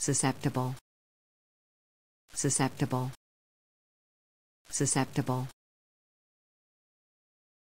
susceptible. Susceptible. Susceptible.